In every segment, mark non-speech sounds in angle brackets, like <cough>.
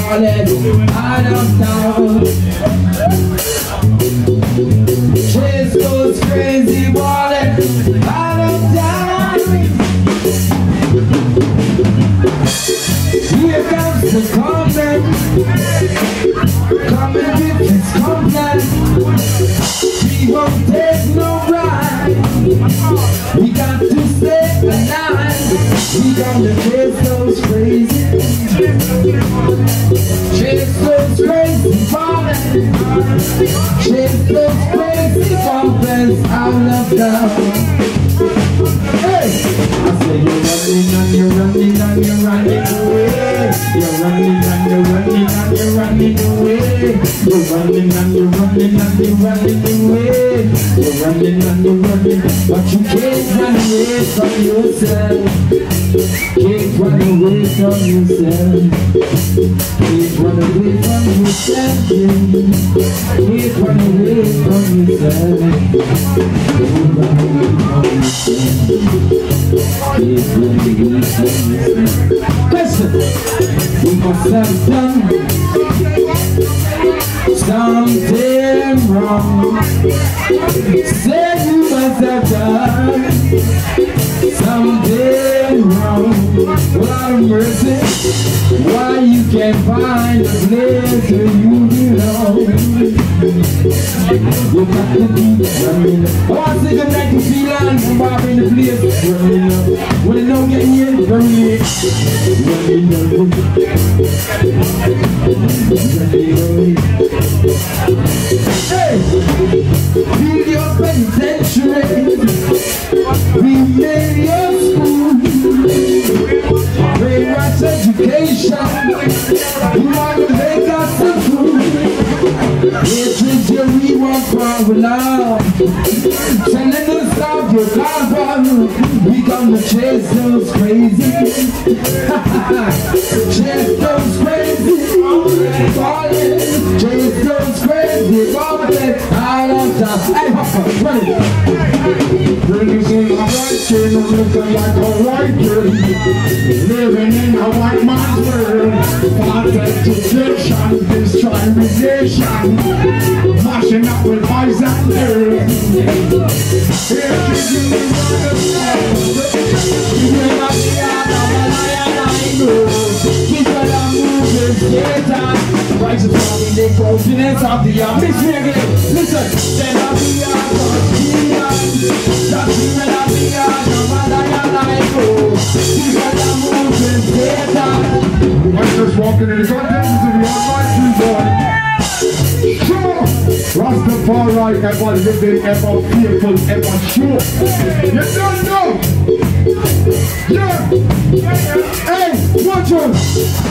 ballets out of town Chase those crazy ballets out of town Here comes the comment Coming with his complaint we won't take no ride. We got to stay alive. We gonna chase those those crazy out of town. Hey! I say you're running and you're running and you're running away. You're running and you're running and you're running away. You're running and you're running and you're running away. You're running and you're running, but you can't run away from yourself. Can't run away from yourself. Can't run away from yourself. Can't run away from yourself. Can't run away from yourself. Listen, we must have done Said must have done mercy, why you can't find a place where you belong? You got to from in the place. Running up. When they don't get running. Hey! We made your school. Brainwash education. You want to make us some food. Hatred your we want with love. Sending us off your carbon. We gonna chase those crazy. <laughs> chase those crazy. In a white man's world Prostitution, discrimination Mashing up with boys and girls Here she is, You bring up the art of a lion I know. Keep on moving theater. Righteous from the confidence of the again. Listen. Then I'll God. Sure! Rastafari ever living, ever fearful, ever sure. You don't know! Yeah! Hey, watch out!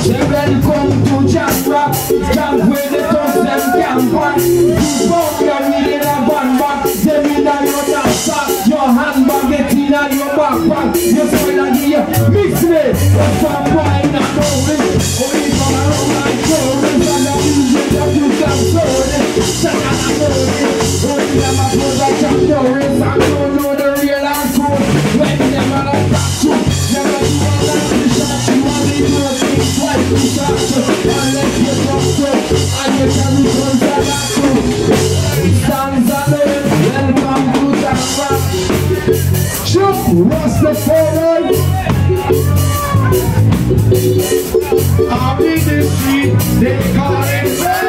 They ready come to jam rap Jam with the toss them can pan You bump your wheel in a van back Them in your knapsack Your handbag get in your backpack You spoil a gear Mix me boy not knowing Only I'm in the street, they call it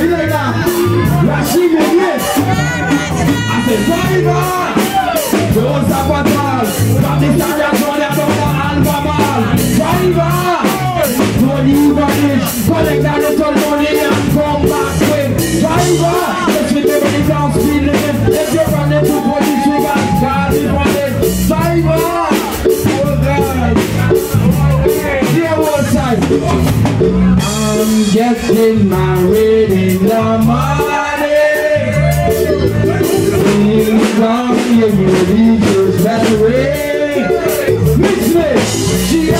I said, driver, don't stop at all. Stop this area, throw that on the alpha ball. Driver, don't even it. Collect that little money and come back quick. Driver, let's get the money down, speed limit. If you're running to police, we got cars in front of Driver, oh God. Yeah, one side. I'm getting mad. zombie and you religious. That's. Miss she